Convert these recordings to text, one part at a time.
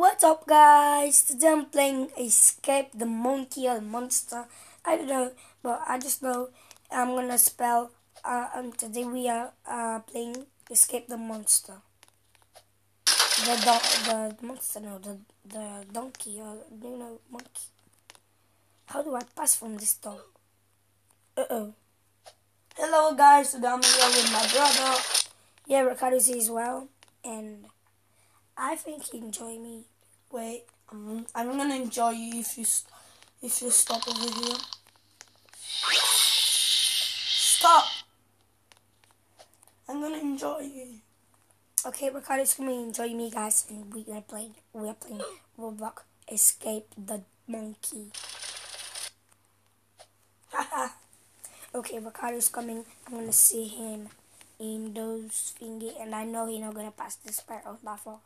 What's up guys? Today I'm playing Escape the Monkey or Monster. I don't know, but I just know I'm gonna spell uh, um, today we are uh, playing Escape the Monster. The the, monster no the the donkey or you know monkey. How do I pass from this dog? Uh oh. Hello guys, today I'm here with my brother. Yeah, Ricardo's here as well. And I think enjoy me. Wait, I'm, I'm gonna enjoy you if you if you stop over here. Stop! I'm gonna enjoy you. Okay, Ricardo's gonna enjoy me, guys, and we are playing. We are playing Roblox Escape the Monkey. okay, Ricardo's coming. I'm gonna see him in those thingy, and I know he's not gonna pass this part of that fall.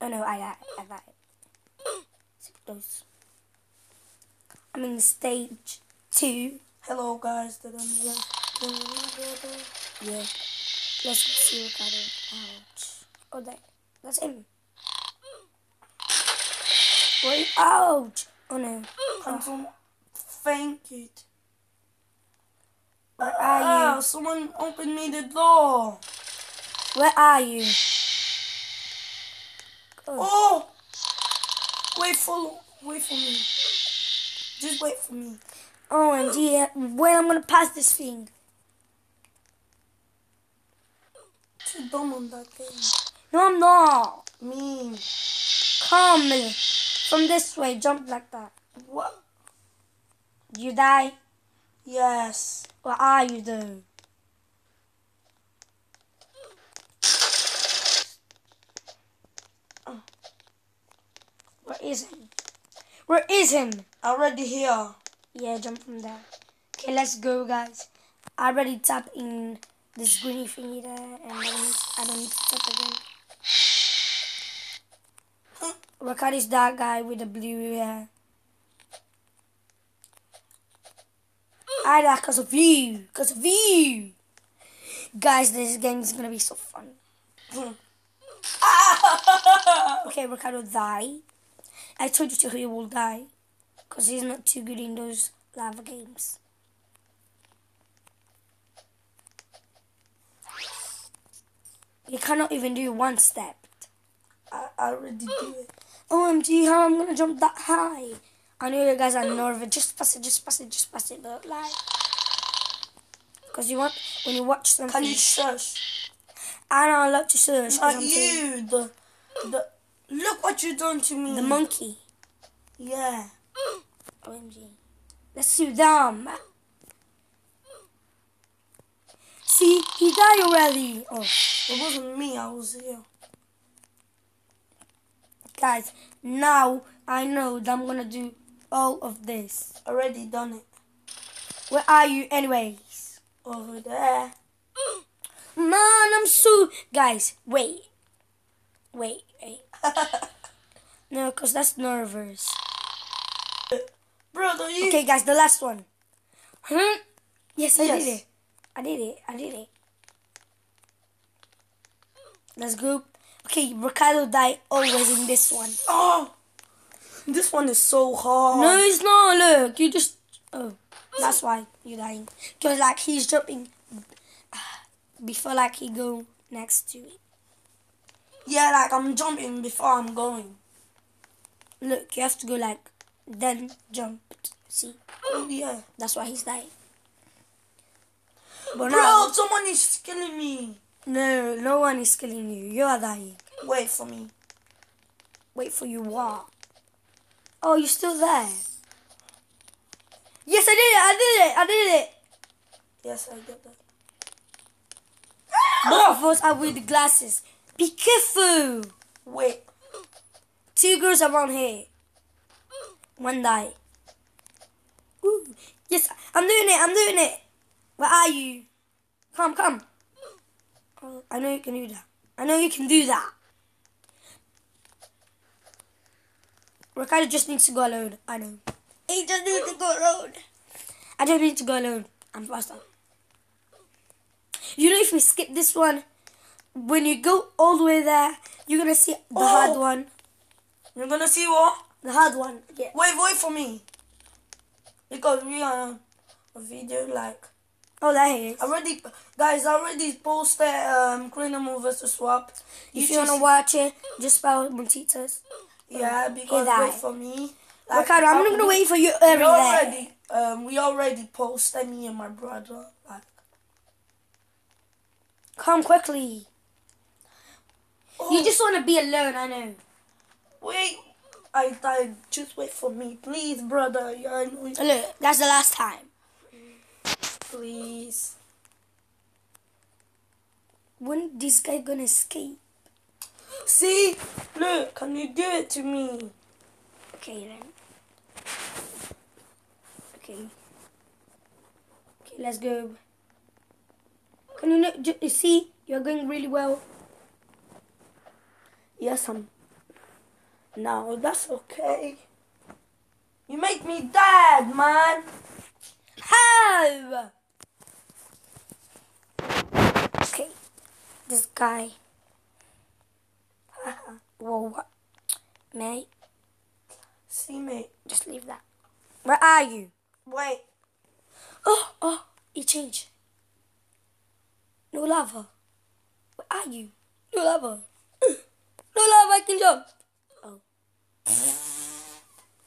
Oh no, I got it. I got it. Those. I'm in stage two. Hello, guys. Yeah. Let's see what got it. Ouch. Oh, that. That's him. Wait. Ouch. Oh no. I'm so fainted. Where are you? Ah, someone open me the door. Where are you? Oh. oh! Wait for, wait for me. Just wait for me. Oh, and yeah, when I'm gonna pass this thing. Too dumb on that thing. No, I'm not. Me. Come from this way, jump like that. What? You die? Yes. Where are you though? Where is him? Where is him? Already here. Yeah, jump from there. Okay, let's go, guys. I already tap in this greeny thingy there, and I don't, I don't need to tap again. Huh. is that guy with the blue hair. I like because of you. Because of you. Guys, this game is to be so fun. Ah! okay, Ricardo, die. I told you to he will die. Because he's not too good in those lava games. He cannot even do one step. I, I already do it. OMG, how I'm to jump that high. I know you guys are nervous. Just pass it, just pass it, just pass it. But like, because you want when you watch something. Can you shush? I don't like to shush. Not you. The the look what you done to me. The monkey. Yeah. OMG. That's too dumb. See, he died already. Oh, it wasn't me. I was here. Guys, now I know that I'm gonna do all of this. Already done it. Where are you anyways? Over there. Man, I'm so... Guys, wait. Wait, wait. no, because that's nervous. Brother, you... Okay, guys, the last one. Huh? Yes, I yes. did it. I did it. I did it. Let's go. Okay, Ricardo died always in this one. Oh! This one is so hard. No, it's not. Look, you just. Oh, that's why you're dying. Because like he's jumping ah, before like he go next to it. Yeah, like I'm jumping before I'm going. Look, you have to go like then jump. See? Oh yeah. That's why he's dying. But Bro, now, someone is killing me. No, no one is killing you. You are dying. Wait for me. Wait for you what? Oh, you're still there. Yes, I did it. I did it. I did it. Yes, I did that. Both of us are with glasses. Be careful. Wait. Two girls around here. One die. Ooh. Yes, I'm doing it. I'm doing it. Where are you? Come, come. Oh, I know you can do that. I know you can do that. Ricardo just needs to go alone. I know. He just needs to go alone. I don't need to go alone. I'm faster. You know, if we skip this one, when you go all the way there, you're gonna see the oh. hard one. You're gonna see what? The hard one. Yeah. Wait, wait for me. Because we are a video like Oh, that is. already, guys. I already posted um Criminal versus SWAT. If you wanna watch it, just spell Montitac. yeah, because wait for me. Ricardo, I'm not we- gonna wait for you We every day. already, um, we already posted me and my brother. Like, Come quickly. Oh, You just wanna be alone, I know. wait. I died. Just wait for me, please, brother. Yeah, I know. Look, that's the last time. Please. When this guy gonna escape? See, look. Can you do it to me? Okay then. Okay. Okay, let's go. Can you, ju- you see? You're going really well. Yes, I'm. No, that's okay. You make me dead, man. How? Okay. This guy. Uh-huh. Whoa, what? Mate, See me. just leave that. Where are you? Wait. Oh, oh, he changed. No lava. Where are you? No lava. No lava, I can jump. Oh.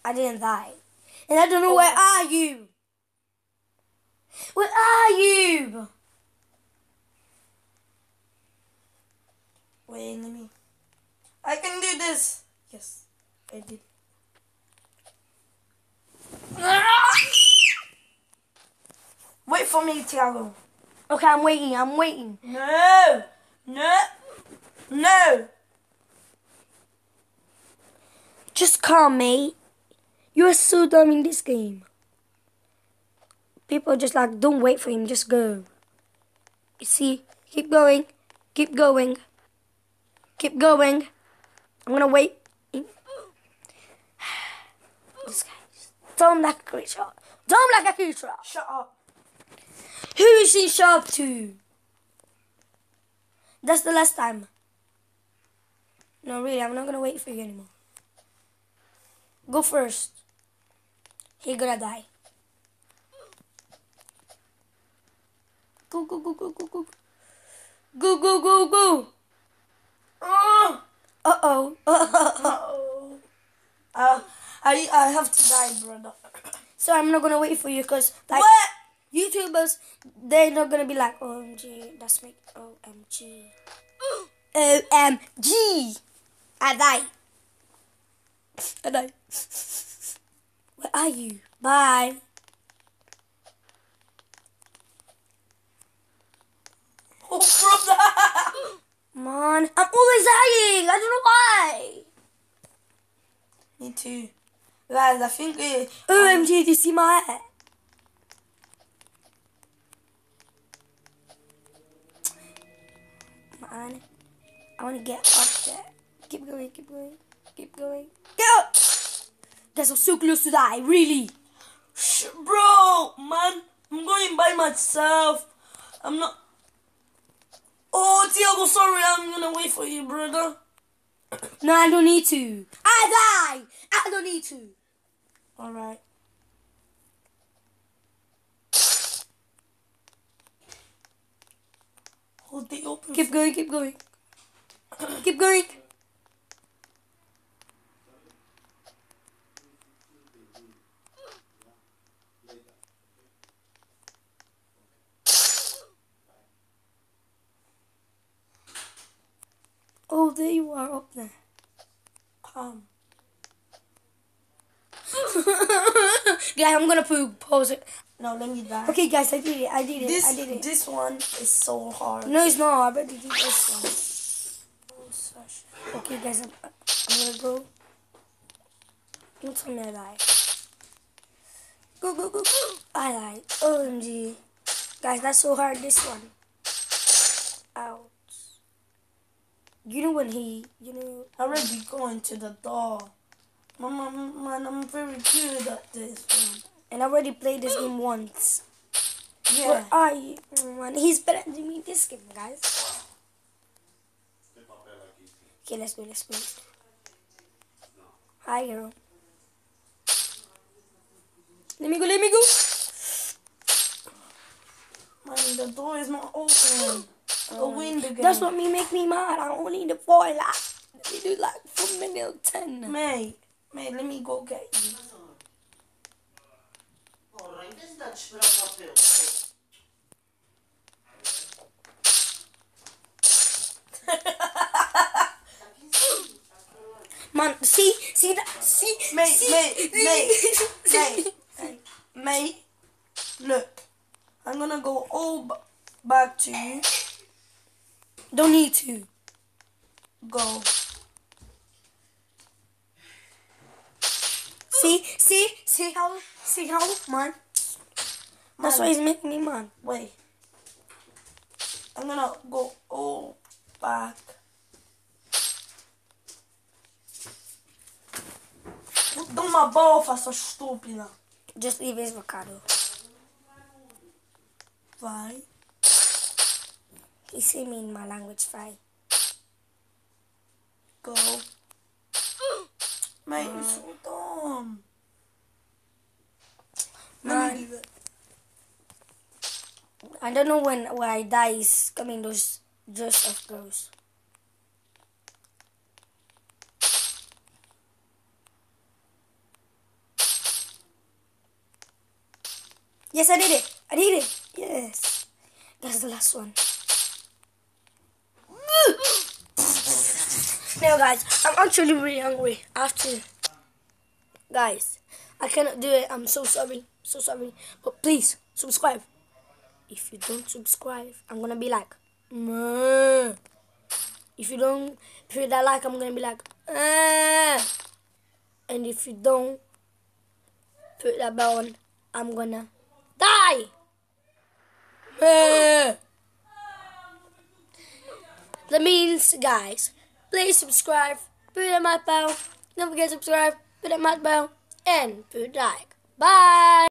I didn't die. And I don't know where oh. are you? Where are you? Wait, let me. I can do this. Yes, I did. Wait for me, Tiago. Okay, I'm waiting, I'm waiting. No, no. Just calm, mate. You're so dumb in this game. People just like, don't wait for him, just go. You see, keep going, keep going, keep going. I'm gonna wait. This guy, dumb like a creature. Dumb like a creature. Shut up. Who is he sharp to? That's the last time. No, really, I'm not gonna wait for you anymore. Go first. He gonna die. Go, go, go, go, go, go. Go, go, go, go. Oh, Uh-oh. oh. Uh, I I have to die, brother. so I'm not gonna wait for you because like what? YouTubers, they're not gonna be like, OMG, that's me. OMG. OMG. I die. I. Where are you? Bye. Oh, brother. Man, I'm always dying. I don't know why. Me too. Guys, I think it. OMG, um, do you see my hair? Man, I want to get up there. Keep going, keep going, keep going. Get up! Guys, I'm so close to die, really. Shh, bro, man, I'm going by myself. I'm not. Oh, Tiago, sorry, I'm gonna wait for you, brother. No, I don't need to. I die! I don't need to. All right. Hold the open. Keep going, keep going. keep going. Oh, there you are up there. Calm. Um. guys, I'm gonna poo- pause it. No, let me die. Okay, guys, I did it. I did it. This I did it. this one is so hard. No, it's not. I already did this one. Oh, Okay, guys, I'm, I'm gonna go. Don't tell me I. Go, go, go, go. I lied. OMG. Guys, that's so hard, this one. You know when he, you know, I already going to the door. Mama, man, I'm very good at this one. and I already played this game once. Yeah. Where are you? Man, he's better than me this game, guys. Okay, let's go, let's go. I hear him. Let me go, let me go. Man, the door is not open. The wind again. That's what me make me mad. I only need a four like let me do like four minute ten. Mate, mate, let me go get you. Porra, em vez de dar de esperar o papel. Man, see, see that, see, Mate, see, mate, mate, mate, mate, mate, look, I'm gonna go all b- back to you. Don't need to. Go. See, see, see how, see how, man. That's why he's making me mad. Wait. I'm gonna go all back. Puta uma bofa, sua estúpida. Just leave his avocado. Vai. He see me in my language fry. Go. Mate, you're so dumb. Man. I don't know when when I die is coming those Joseph girls. Yes, I did it. I did it. Yes. That's the last one. No, guys, I'm actually really hungry. I have to. Guys, I cannot do it. I'm so sorry. So sorry. But please, subscribe. If you don't subscribe, I'm gonna be like, "Meh." if you don't you that like, I'm gonna be like, "Eh." and if you don't put that bell on, I'm gonna die. Meh. That means, guys, please subscribe, put that my bell, don't forget to subscribe, put that my bell, and put like. Bye.